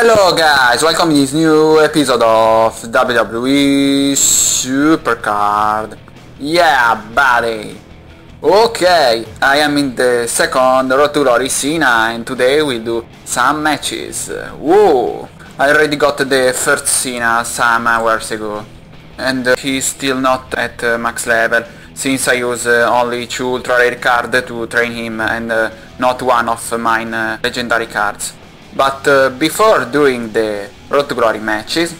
Hello guys, welcome to this new episode of WWE Supercard. Yeah, buddy. Okay, I am in the second Road to Cena and today we'll do some matches. Whoa! I already got the first Cena some hours ago. And uh, he's still not at uh, max level since I use uh, only two ultra rare cards to train him and uh, not one of mine uh, legendary cards. But uh, before doing the Road to Glory matches,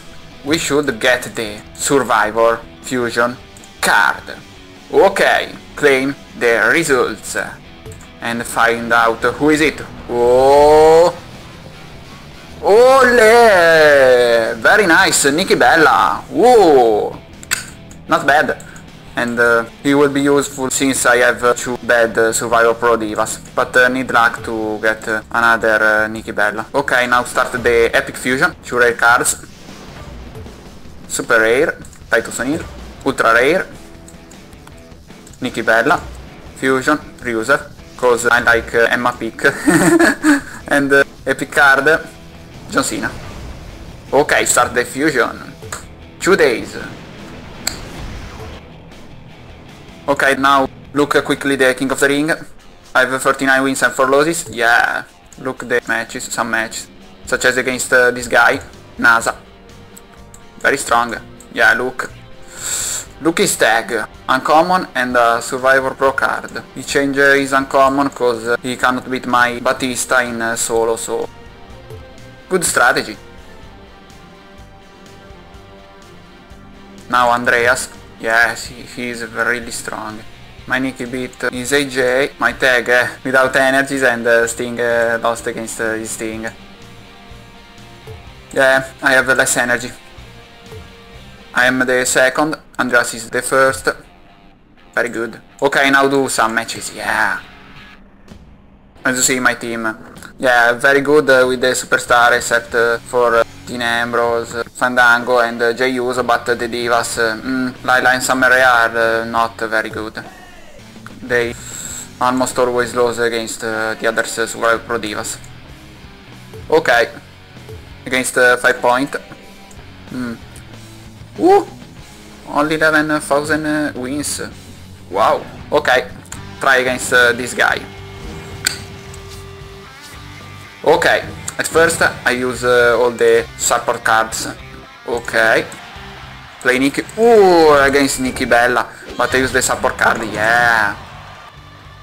we should get the Survivor Fusion card. Okay, claim the results and find out who is it. Oh, Ole! Very nice, Nikki Bella. Whoa! Not bad and uh, he will be useful since I have uh, two bad uh, Survivor Pro Divas, but uh, need luck to get uh, another uh, Nikki Bella. Okay, now start the Epic Fusion, two rare cards, Super Rare, Titus O'Neil, Ultra Rare, Nikki Bella, Fusion, Reuser, cause I like Emma Pick, and Epic card, John Cena. Okay, start the Fusion. Two days. Okay, now look quickly the King of the Ring. I have 39 wins and 4 losses. Yeah, look the matches, some matches. Such as against uh, this guy, NASA. Very strong. Yeah, look. Look his tag. Uncommon and a Survivor Pro card. He changed his uncommon because uh, he cannot beat my Batista in uh, solo, so... Good strategy. Now Andreas. Yes, he, is really strong. My Nikki beat is AJ, my tag uh, without energies and uh, Sting uh, lost against uh, Sting. Yeah, I have less energy. I am the second, Andreas is the first. Very good. Okay, now do some matches, yeah. As you see my team. Yeah, very good uh, with the superstar except for Dean Ambrose, Fandango and uh, Jey Uso, but the Divas, uh, mm, Layla and Rae are uh, not very good. They almost always lose against uh, the other Survivor Pro Divas. Okay, against uh, 5 point. Mm. Only 11,000 uh, wins. Wow. Okay, try against this guy. Okay, at first I use uh, all the support cards. Okay. Play Nikki. Ooh, against Nikki Bella. But I use the support card, yeah.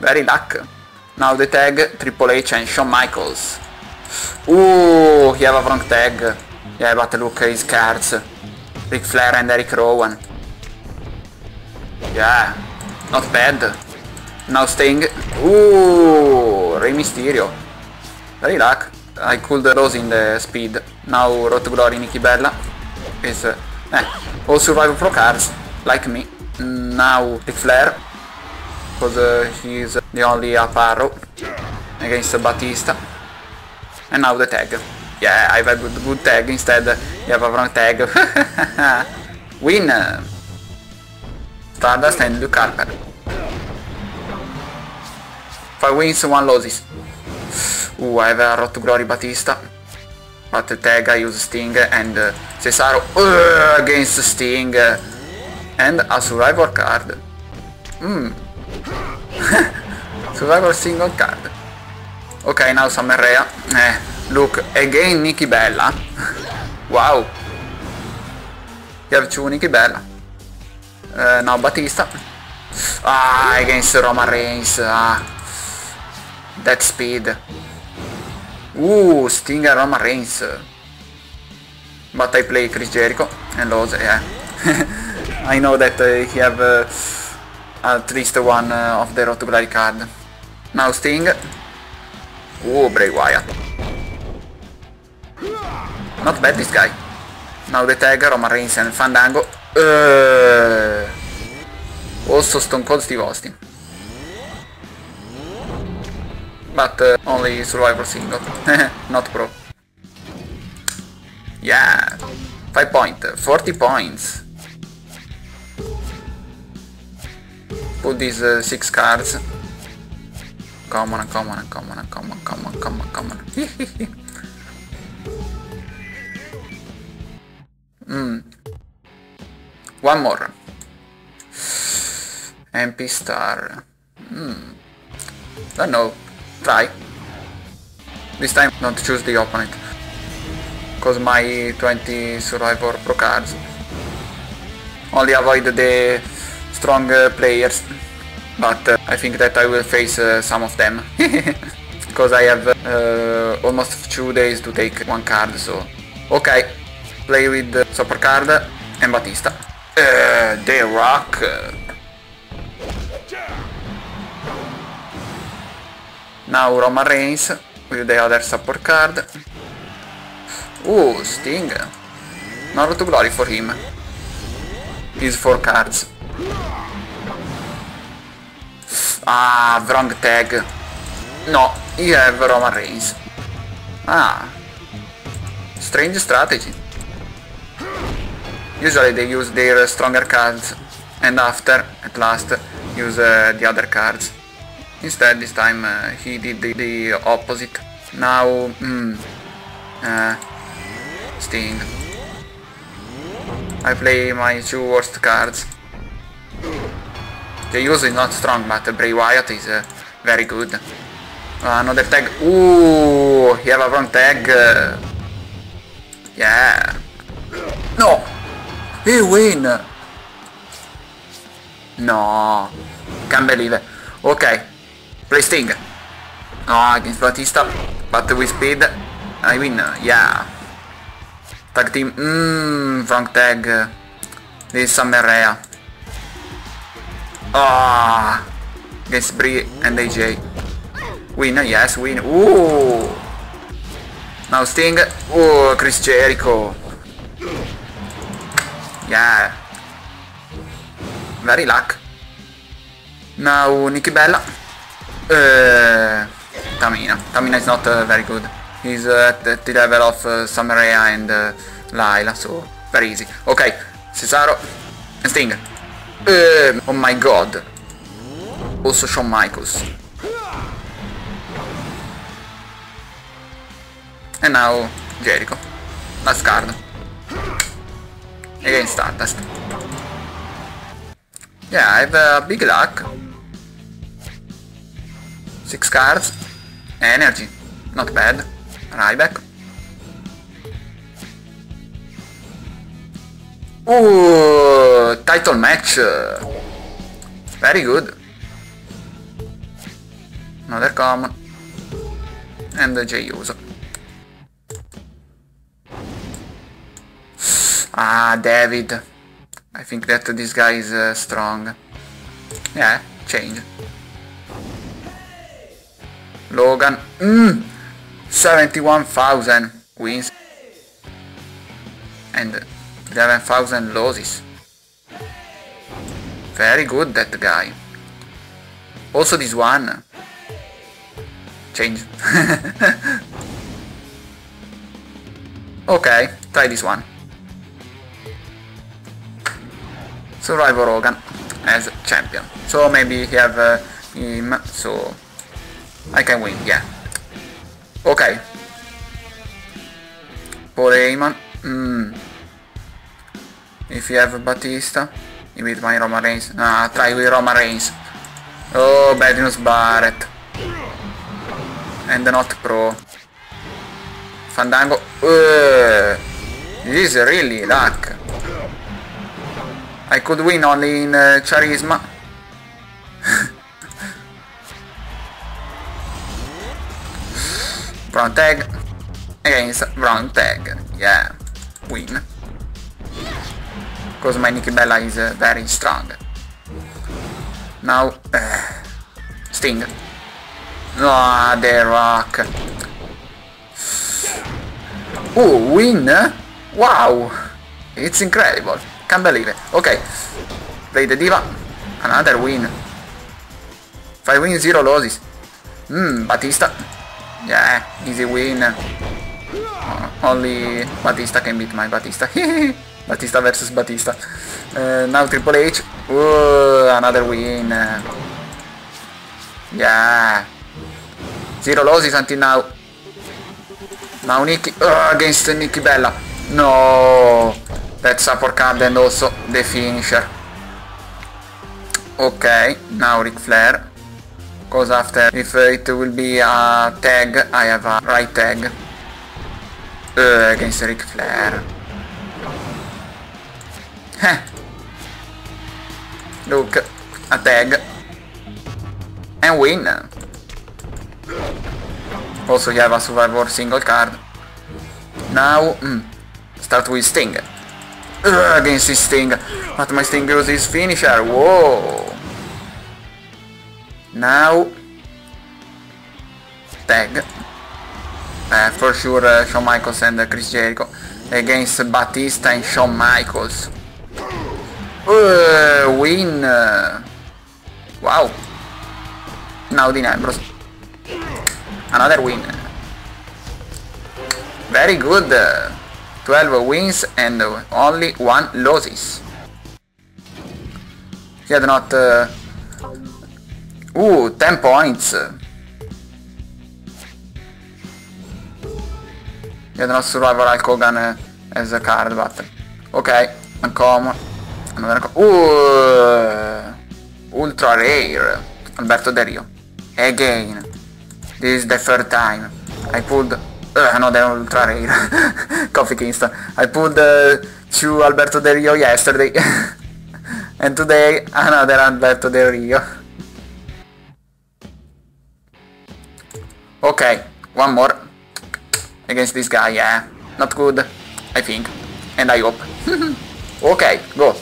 Very luck. Now the tag, Triple H and Shawn Michaels. Ooh, he have a wrong tag. Yeah, but look his cards. Ric Flair and Eric Rowan. Yeah, not bad. Now Sting. Ooh, Rey Mysterio. Very luck. I could lose in the speed. Now Road Glory Nikki Bella is uh, eh, all Survivor Pro cards, like me. Now Ric Flair, because uh, he's the only up arrow against Batista. And now the tag. Yeah, I have a good, good tag instead. You have a wrong tag. Win! Stardust and Luke Harper. 5 wins, 1 losses. Ooh, I have a Road to Glory Batista. But the tag I use Sting and uh, Cesaro uh, against Sting. Uh, and a Survivor card. Hmm. Survivor single card. Okay, now Summer Rae. Eh, look, again Nikki Bella. wow. You have two Nikki Bella. Uh, now Batista. Ah, against Roman Reigns. Ah. That speed. Ooh, Sting and Roman Reigns. But I play Chris Jericho and lose, yeah. I know that uh, he have uh, at least one uh, of the Road to Glory card. Now Sting. Ooh, Bray Wyatt. Not bad this guy. Now the tag, Roman Reigns and Fandango. Uh, also Stone Cold Steve Austin. But uh, only Survivor single, not pro. Yeah, 5 point, 40 points. Put these uh, 6 cards. Come on, come on, come on, come on, come on, come on, come on. Mm. One more. MP star. Hmm. Don't know. Try. This time not choose the opponent. Cause my 20 survivor pro cards. Only avoid the strong uh, players. But uh, I think that I will face uh, some of them. Because I have uh, almost two days to take one card, so... Okay, play with the super card and Batista. Uh, the Rock. Now Roman Reigns with the other support card. Ooh, Sting. Not to glory for him. His four cards. Ah, wrong tag. No, you have Roman Reigns. Ah. Strange strategy. Usually they use their stronger cards and after, at last, use uh, the other cards. Instead, this time uh, he did the, the, opposite. Now, hmm, uh, Sting. I play my two worst cards. The use is not strong, but Bray Wyatt is uh, very good. Uh, another tag. Ooh, he have a wrong tag. Uh, yeah. No! He win! No. Can't believe it. Okay. Play Sting. No, against Batista. But with speed. I win. Yeah. Tag team. Mmm, wrong tag. This is Summer Rhea. Ah, oh, against Brie and AJ. Win, yes, win. Ooh. Now Sting. Ooh, Chris Jericho. Yeah. Very luck. Now Nikki Bella. Uh, Tamina. Tamina is not uh, very good. He's uh, at the level of uh, Rhea and uh, Layla, so very easy. Okay, Cesaro and Sting. Uh, oh my god. Also Shawn Michaels. And now Jericho. Last card. Against Stardust. Yeah, I have a big luck. Six cards. Energy. Not bad. Ryback. Ooh, title match. Very good. Another common. And the J Uso. Ah, David. I think that this guy is uh, strong. Yeah, change. Logan. Mmm. 71,000 wins. And 11,000 losses. Very good that guy. Also this one. Change. okay, try this one. Survivor Hogan as champion. So maybe he have uh, him, so I can win, yeah. Okay. Paul Heyman. Mm. If you have Batista, you beat my Roman Reigns. Ah, try with Roman Reigns. Oh, Bad News Barrett. And not pro. Fandango. Uh, this is really luck. I could win only in uh, Charisma. Brown tag against brown tag. Yeah, win because my Nikki Bella is uh, very strong. Now, uh, Sting. Ah, oh, the Rock. Oh, win! Wow! It's incredible. Can't believe it. Okay. Play the Diva. Another win. 5 wins, 0 losses. Hmm, Batista. Yeah, easy win. only Batista can beat my Batista. Batista versus Batista. Uh, now Triple H. Ooh, another win. Yeah. Zero losses until now. Now Nikki uh, against Nikki Bella. No. that support card and also the finisher. Okay, now Ric Flair. Goes after, if it will be a tag, I have a right tag. Uh, against Ric Flair. Look, a tag. And win. Also you have a survivor single card. Now, mm, start with Sting. Uh, against Sting. But my Sting uses finisher. Whoa. Now, tag. Uh, for sure uh, Shawn Michaels and uh, Chris Jericho against Batista and Shawn Michaels. Uh, win. wow. Now Dean Ambrose. Another win. Very good. 12 wins and only 1 losses. He had not... Uh, ooh, 10 points. Had not Hogan uh, as a card, but... Okay, uncommon. Another... Ooh, ultra rare. Alberto Del Rio. Again. This is the third time. I pulled... Uh, no, they're ultra rare. Coffee Kingston. I pulled uh, two Alberto Del Rio yesterday. and today another Alberto Del Rio. Okay, one more. Against this guy, yeah. Not good, I think. And I hope. okay, go.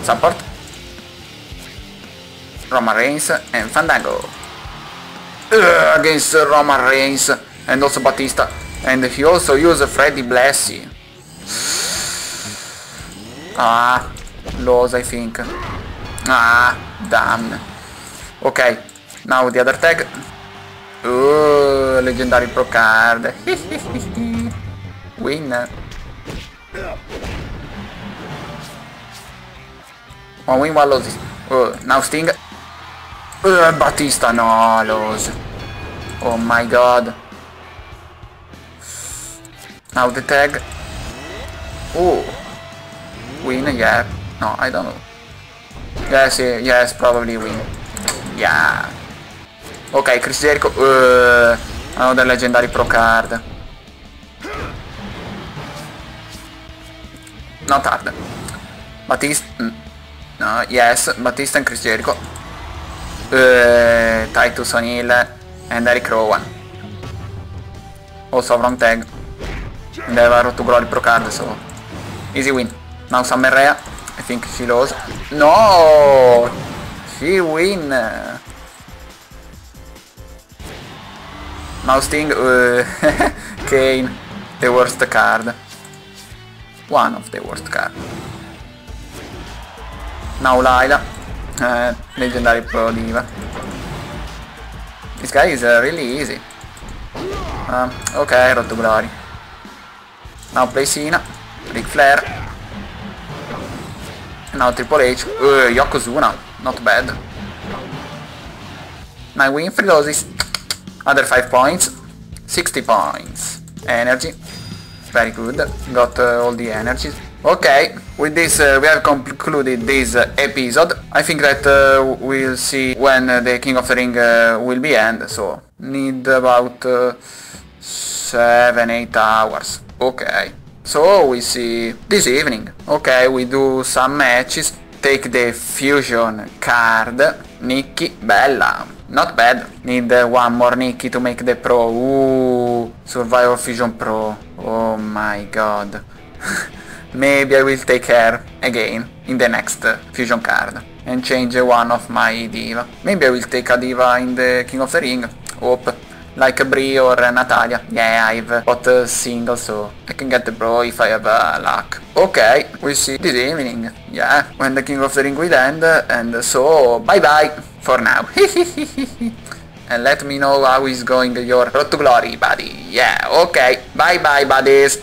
Support. Roman Reigns and Fandango. Uh, against Roman Reigns and also Batista. And he also used Freddy Blassie. Ah, loss I think. Ah, damn. Okay, now the other tag. Oh, legendary pro card. Win. One win, one losses. Oh, now Sting. Uh, Batista, no, lose. Oh my god. Now the tag. Oh. Win, yeah. No, I don't know. Yes, yes, probably win. Yeah. Ok, Chris Jericho. Uh, another legendary pro card. Not hard. Batista. Mm. No, yes, Batista and Chris Jericho uh, Titus O'Neill and Eric Rowan. Also wrong tag. And they have a to Glory Pro card, so easy win. Now Summer I think she lost. No! She win! Now Sting, uh, Kane, the worst card. One of the worst card. Now Lila, uh, legendary pro diva. This guy is uh, really easy. Um, okay, Road to Glory. Now play Cena, Ric Flair. Now Triple H, uh, Yokozuna, not bad. My win free losses, other 5 points, 60 points. Energy, very good, got uh, all the energies. Okay, with this uh, we have concluded this uh, episode. I think that uh, we'll see when uh, the King of the Ring uh, will be end, so need about 7-8 hours. Okay, so we see this evening. Okay, we do some matches, take the Fusion card, Nikki, Bella. Not bad. Need uh, one more Nikki to make the Pro. Ooh, Survivor Fusion Pro. Oh my god. maybe I will take her again in the next fusion card and change one of my diva. Maybe I will take a diva in the King of the Ring, hope, like Brie or Natalya. Yeah, I've got a single so I can get the bro if I have uh, luck. Okay, we see this evening, yeah, when the King of the Ring will end and so bye bye for now. and let me know how is going your road to glory buddy. Yeah, okay, bye bye buddies.